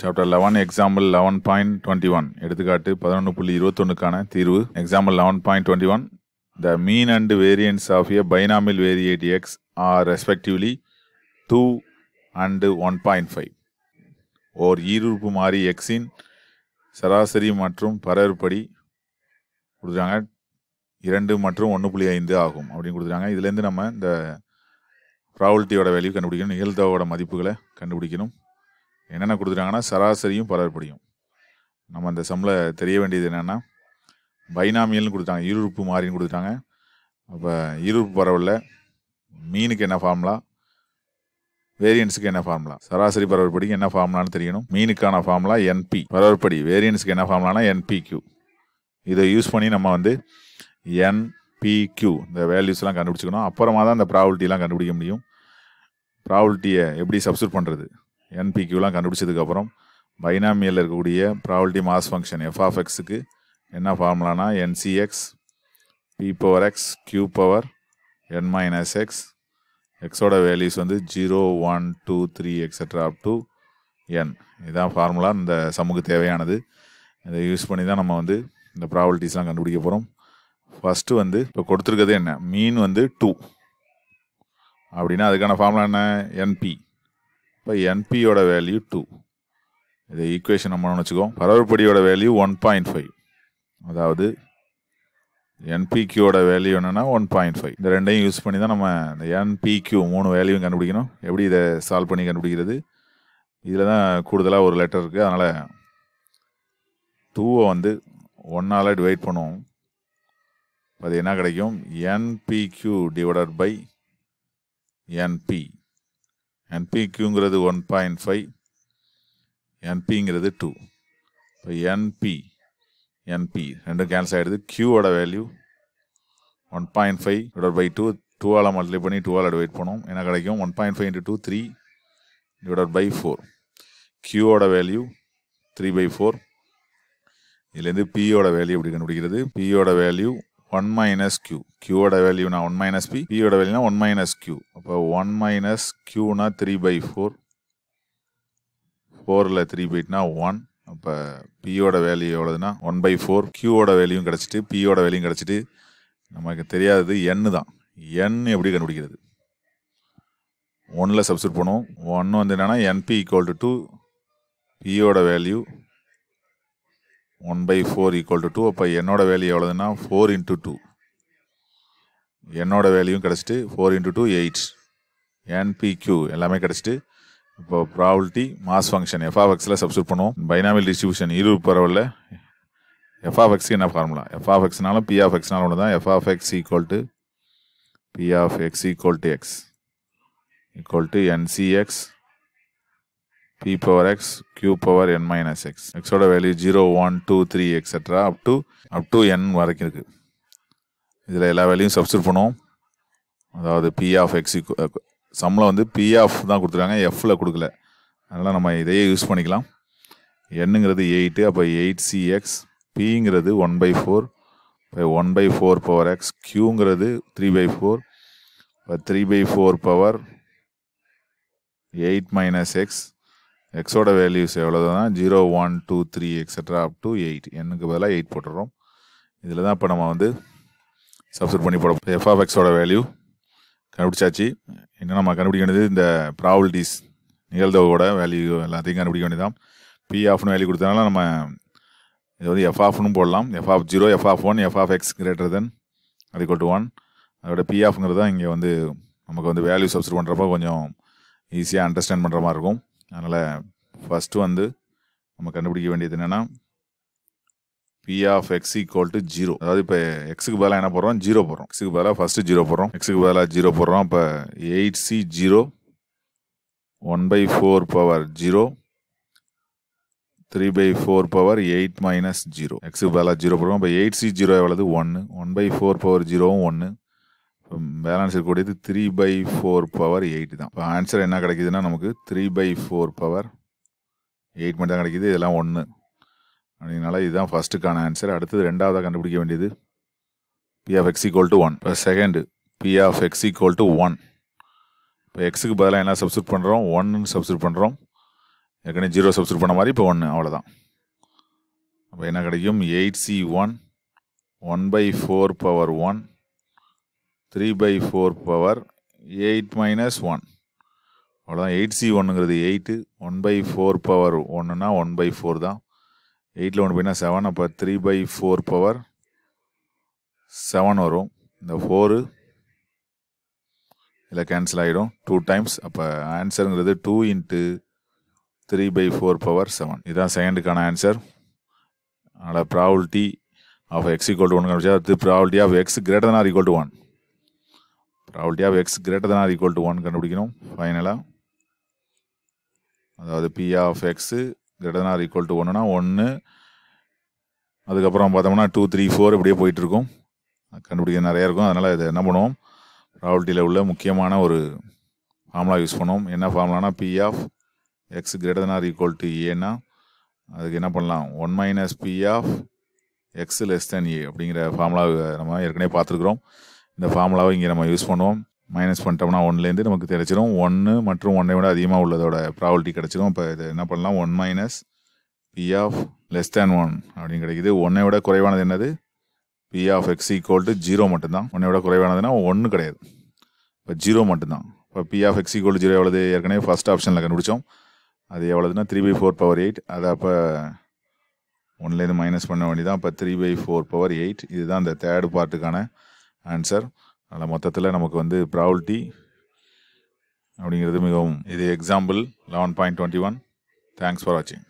Chapter eleven example eleven point twenty one எடுத்துக்காட்டு பதினொன்று புள்ளி இருபத்தொன்னுக்கான தீர்வு. Example eleven point twenty one the mean and variance of a binomial variate X are respectively two and one point five ஓர் ஈருறுப்பு மாறி எக்ஸின் சராசரி மற்றும் பரற்படி கொடுத்துருக்காங்க. இரண்டு மற்றும் ஒன்று புள்ளி ஐந்து ஆகும் அப்படின்னு கொடுத்துருக்காங்க. இதுலேருந்து நம்ம இந்த ப்ராபலிட்டியோட வேல்யூ கண்டுபிடிக்கணும். நிகழ்தகவோட மதிப்புகளை கண்டுபிடிக்கணும். என்னென்ன கொடுத்துருக்காங்கன்னா சராசரியும் பலர்படியும் நம்ம அந்த சம்மில் தெரிய வேண்டியது என்னென்னா பைனாமியல்னு கொடுத்தாங்க ஈருறுப்பு மாறின்னு கொடுத்துட்டாங்க. அப்போ ஈருறுப்பு பரவலில் மீனுக்கு என்ன ஃபார்முலா வேரியன்ஸுக்கு என்ன ஃபார்முலா சராசரி பரவற்படிக்கு என்ன ஃபார்முலான்னு தெரியணும். மீனுக்கான ஃபார்முலா என்பி பரவற்படி வேரியன்ஸுக்கு என்ன ஃபார்முலானா என்பிக்யூ இதை யூஸ் பண்ணி நம்ம வந்து என்பிக்யூ இந்த வேல்யூஸ்லாம் கண்டுபிடிச்சிக்கணும். அப்புறமா தான் அந்த ப்ராபிலிட்டிலாம் கண்டுபிடிக்க முடியும். ப்ராபிலிட்டியை எப்படி சப்ஸ்டியூட் பண்ணுறது என்பிக்யூலாம் கண்டுபிடிச்சதுக்கப்புறம் பைனாமியலில் இருக்கக்கூடிய property mass function f of எக்ஸுக்கு என்ன ஃபார்முலானா? N C x p power x q power n minus x எக்ஸோட வேல்யூஸ் வந்து zero one two three etcetera up to n இதுதான் ஃபார்முலா. இந்த சமூக தேவையானது. இதை யூஸ் பண்ணி தான் நம்ம வந்து இந்த ப்ராபர்ட்டிஸ்லாம் கண்டுபிடிக்க போகிறோம் ஃபஸ்ட்டு வந்து இப்போ கொடுத்துருக்கிறது என்ன? மீன் வந்து டூ அப்படின்னா அதுக்கான ஃபார்முலா என்ன? என்பி இப்போ என்பியோட வேல்யூ டூ இதை ஈக்குவேஷன் நம்ம வச்சுக்கோம் பரவற்படியோட வேல்யூ ஒன் பாயிண்ட் ஃபைவ் அதாவது என்பிக்யூவோட வேல்யூ என்னென்னா ஒன் பாயிண்ட் ஃபைவ் இந்த ரெண்டையும் யூஸ் பண்ணி தான் நம்ம இந்த என்பிக்யூ மூணு வேல்யூவும் கண்டுபிடிக்கணும். எப்படி இதை சால்வ் பண்ணி கண்டுபிடிக்கிறது? இதில் தான் கூடுதலாக ஒரு லெட்டர் இருக்குது அதனால் டூவை வந்து ஒன்னால் டிவைட் பண்ணுவோம். அது என்ன கிடைக்கும்? என்பிக்யூ டிவைடட் பை என்பி என்பிக்யூங்கிறது ஒன் பாயிண்ட் ஃபைவ் என்பிங்கிறது டூ இப்போ என்பி என்பி ரெண்டும் கேன்சல் ஆகிடுது கியூவோட value one point five divide by two டூவால் மல்டிப்ளை பண்ணி டூவால் டிவைட் பண்ணோம் என்ன கிடைக்கும்? One point five into two three divide by four கியூவோட value three by four இதுலேருந்து பியோட வேல்யூ எப்படி கண்டுபிடிக்கிறது? பியோட வேல்யூ ஒன் மைனஸ் கியூ கியூவோட வேல்யூனா ஒன் மைனஸ் பி பியோட வேல்யூனா ஒன் மைனஸ் கியூ அப்போ ஒன் மைனஸ் கியூனா த்ரீ பை ஃபோர் ஃபோரில் த்ரீ பைட்னா ஒன் அப்போ பியோட வேல்யூ எவ்வளோதுன்னா ஒன் பை ஃபோர் கியூவோட வேல்யூவும் கிடச்சிட்டு பியோட வேல்யூயும் கிடச்சிட்டு நமக்கு தெரியாதது என்னு தான். என் எப்படி கண்டுபிடிக்கிறது? ஒன்னில் சப்ஸ்டியூட் பண்ணுவோம். ஒன்று வந்து என்னென்னா n p equal to two பியோட value one by four equal to two அப்போ என்னோட வேல்யூ எவ்வளோதுன்னா ஃபோர் இன்ட்டு டூ என்னோட வேல்யூவும் கிடச்சிட்டு four into two eight n p q எல்லாமே கிடச்சிட்டு இப்போ ப்ராபிலிட்டி மாஸ் ஃபங்க்ஷன் எஃப்ஆஃப்எக்ஸில் சப்ஸ்டியூட் பண்ணுவோம். பைனாமில் டிஸ்ட்ரிபியூஷன் இரு பரவலில். எஃப்ஆஃப்எக்ஸ் என்ன ஃபார்முலா எஃப்ஆஃப்எக்ஸ்னாலும் பிஆஃப்எக்ஸ்னாலும் ஒன்று தான். F of x equal to p of x equal to x equal to n C x p power x q power n minus x. X ஓட value zero one two three etcetera up to up to n வரைக்கும் இருக்குது இதில் எல்லா வேல்யூயும் substitute பண்ணுவோம். அதாவது B of X சம்மில் வந்து P of தான் கொடுத்துருக்காங்க. எஃப்பில் கொடுக்கல. அதனால் நம்ம இதையே யூஸ் பண்ணிக்கலாம். என்னுங்கிறது எயிட்டு அப்போ எயிட் சி எக்ஸ் பிங்கிறது ஒன் பை ஃபோர் இப்போ one by four power x க்யூங்கிறது three by four இப்போ three by four power eight minus x எக்ஸோட values எவ்வளோதுனா zero one two three etcetera up to eight எண்ணுக்கு பதிலாக eight போட்டுடுறோம். இதில் தான் இப்போ நம்ம வந்து சப்ஸ்டியூட் பண்ணி போட எஃப் ஆஃப் எக்ஸோட வேல்யூ கண்டுபிடிச்சாச்சு. இன்னும் நம்ம கண்டுபிடிக்க வேண்டியது இந்த ப்ராபிலிட்டிஸ் நிகழ்தவோட வேல்யூ எல்லாத்தையும் கண்டுபிடிக்க வேண்டியதான் பி ஆஃப்னு வேல்யூ கொடுத்தனால நம்ம இது வந்து எஃப் ஆஃப்னு போடலாம். F of zero f of one f of x greater than அது கொட்டு ஒன் அதோட பி ஆஃப்ங்கிறது தான் இங்கே வந்து நமக்கு வந்து வேல்யூ சப்ஸ்டியூட் பண்ணுறப்போ கொஞ்சம் ஈஸியாக அண்டர்ஸ்டாண்ட் பண்ணுற மாதிரி இருக்கும். அதனால் ஃபஸ்ட்டு வந்து நம்ம கண்டுபிடிக்க வேண்டியது என்னென்னா p of x equal to zero அதாவது இப்போ எக்ஸுக்கு பதிலாக என்ன போடுறோம்? ஜீரோ போடுறோம். எக்ஸுக்கு பதிலாக ஃபஸ்ட்டு ஜீரோ போடுறோம். எக்ஸுக்கு பதிலாக ஜீரோ போடுறோம். இப்போ eight C zero one by four power zero three by four power eight minus zero எக்ஸுக்கு பதிலாக ஜீரோ போடுறோம். இப்போ எயிட் சி ஜீரோ எவ்வளவு? ஒன்று ஒன் பை ஃபோர் பவர் ஜீரோவும் ஒன்று பேலன்ஸ் இருக்கக்கூடியது three by four power eight தான். இப்போ ஆன்சர் என்ன கிடைக்குதுன்னா நமக்கு three by four power eight மட்டும் தான் கிடைக்கிது. இதெல்லாம் ஒன்று அப்படினால இதுதான் ஃபஸ்ட்டுக்கான ஆன்சர் அடுத்தது ரெண்டாவதாக கண்டுபிடிக்க வேண்டியது p of x equal to one இப்போ second p of x equal to one இப்போ எக்ஸுக்கு பதிலாக என்ன சப்ஸ்டியூட் பண்ணுறோம் ஒன்னு சப்ஸ்டியூட் பண்ணுறோம் ஏற்கனவே ஜீரோ சப்ஸ்டியூட் பண்ண மாதிரி இப்போ ஒன்று அவ்வளோதான் அப்போ என்ன கிடைக்கும்? Eight C one one by four power one three by four power eight minus one அவ்வளோதான் eight C ஒன்றுங்கிறது eight one by four power ஒன்றுனா ஒன் பை ஃபோர் தான். எயிட்டில் ஒன்று போயினா செவன் அப்போ three by four power seven வரும். இந்த four இதில் கேன்சல் ஆகிடும் டூ டைம்ஸ் அப்போ ஆன்சருங்கிறது two into three by four power seven இதுதான் செகண்டுக்கான ஆன்சர் அதனால் probability of x equal to one கண்டுபிடிச்சா அது probability of x greater than or equal to one probability of x greater than or equal to one கண்டுபிடிக்கணும் ஃபைனலாக அதாவது p of x greater than or equal to ஒன்றுனா ஒன்று அதுக்கப்புறம் பார்த்தோம்னா two three four இப்படியே போயிட்டுருக்கும். கண்டுபிடிக்க நிறையா இருக்கும். அதனால் இதை என்ன பண்ணுவோம்? ப்ராபர்ட்டியில் உள்ள முக்கியமான ஒரு ஃபார்முலா யூஸ் பண்ணுவோம். என்ன ஃபார்முலானா p of x greater than or equal to ஏன்னா அதுக்கு என்ன பண்ணலாம்? One minus p of x less than ஏ அப்படிங்கிற ஃபார்முலாவை நம்ம ஏற்கனவே பார்த்துருக்குறோம். இந்த ஃபார்முலாவை இங்கே நம்ம யூஸ் பண்ணுவோம். மைனஸ் பண்ணிட்டோம்னா ஒன்லேருந்து நமக்கு கிடைச்சிரும் ஒன்று மற்றும் ஒன்றை விட அதிகமாக உள்ளதோட ப்ராபிலிட்டி கிடச்சிரும். இப்போ இது என்ன பண்ணலாம்? One minus p of less than one அப்படின்னு கிடைக்குது. ஒன்றை விட குறைவானது என்னது? P of x equal to zero மட்டும்தான். ஒன்றை விட குறைவானதுன்னா ஒன்று கிடையாது. இப்போ ஜீரோ மட்டும்தான். இப்போ p of x equal zero எவ்வளவு? ஏற்கனவே ஃபர்ஸ்ட் ஆப்ஷனில் கண்டுபிடிச்சோம். அது எவ்வளோதுன்னா three by four power eight அதை அப்போ ஒன்லேருந்து மைனஸ் பண்ண வேண்டியதான் இப்போ three by four power eight இதுதான் இந்த தேர்டு பார்ட்டுக்கான ஆன்சர் அதில் மொத்தத்தில் நமக்கு வந்து ப்ராவல்டி அப்படிங்கிறது மிகவும் இது example eleven point twenty one thanks for வாட்சிங்